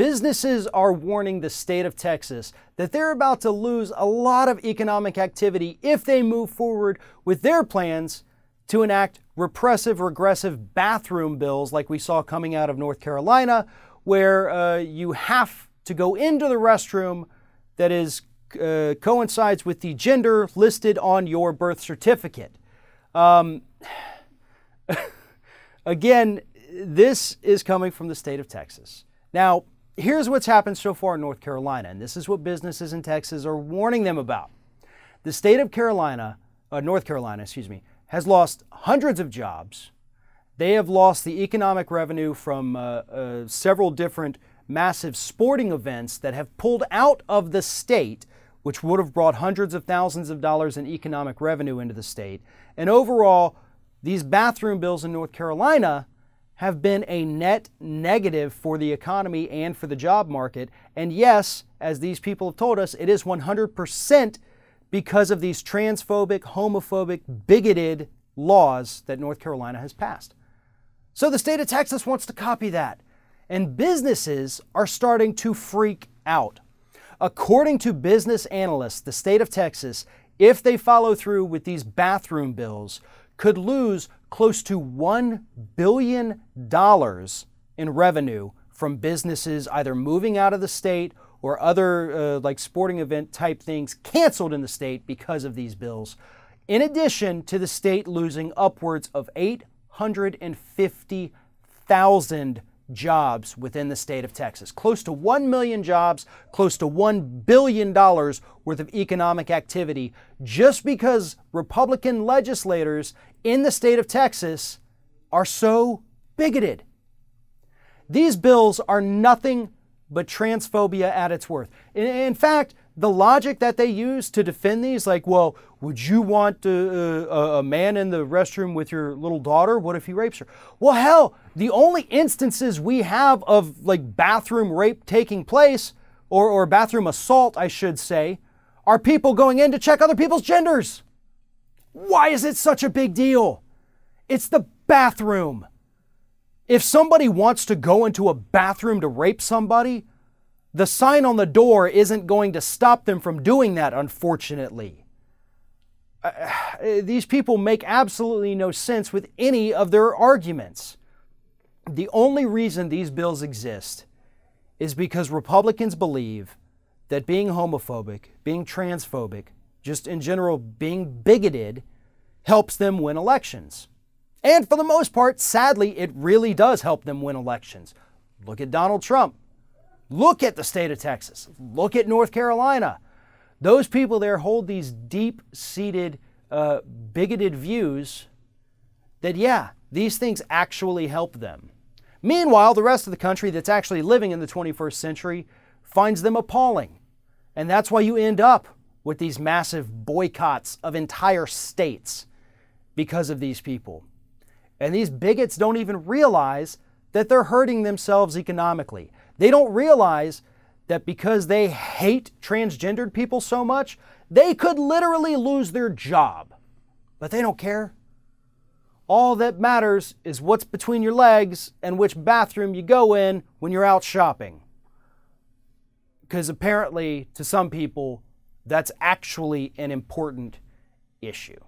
businesses are warning the state of Texas that they're about to lose a lot of economic activity if they move forward with their plans to enact repressive, regressive bathroom bills like we saw coming out of North Carolina, where uh, you have to go into the restroom that is uh, coincides with the gender listed on your birth certificate. Um, again, this is coming from the state of Texas. Now, here's what's happened so far in North Carolina, and this is what businesses in Texas are warning them about. The state of Carolina, uh, North Carolina, excuse me, has lost hundreds of jobs. They have lost the economic revenue from uh, uh, several different massive sporting events that have pulled out of the state, which would have brought hundreds of thousands of dollars in economic revenue into the state. And overall, these bathroom bills in North Carolina have been a net negative for the economy and for the job market. And yes, as these people have told us, it is 100% because of these transphobic, homophobic, bigoted laws that North Carolina has passed. So the state of Texas wants to copy that. And businesses are starting to freak out. According to business analysts, the state of Texas, if they follow through with these bathroom bills, could lose close to $1 billion in revenue from businesses either moving out of the state or other uh, like sporting event type things canceled in the state because of these bills. In addition to the state losing upwards of 850,000 jobs within the state of Texas. Close to 1 million jobs, close to $1 billion worth of economic activity just because Republican legislators in the state of Texas are so bigoted. These bills are nothing but transphobia at its worst. In, fact, the logic that they use to defend these, like, well, would you want uh, uh, a, a, man in the restroom with your little daughter? What if he rapes her? Well, hell, the only instances we have of like bathroom rape taking place, or, or bathroom assault, I should say, are people going in to check other people's genders. Why is it such a big deal? It's the bathroom. If somebody wants to go into a bathroom to rape somebody, the sign on the door isn't going to stop them from doing that, unfortunately. Uh, these people make absolutely no sense with any of their arguments. The only reason these bills exist is because Republicans believe that being homophobic, being transphobic, just in general being bigoted, helps them win elections. And for the most part, sadly, it really does help them win elections. Look at Donald Trump. Look at the state of Texas. Look at North Carolina. Those people there hold these deep seated, uh, bigoted views that, yeah, these things actually help them. Meanwhile, the rest of the country that's actually living in the 21st century finds them appalling. And that's why you end up with these massive boycotts of entire states because of these people. And these bigots don't even realize that they're hurting themselves economically. They don't realize that because they hate transgendered people so much, they could literally lose their job. But they don't care. All that matters is what's between your legs and which bathroom you go in when you're out shopping. Because apparently, to some people, that's actually an important issue.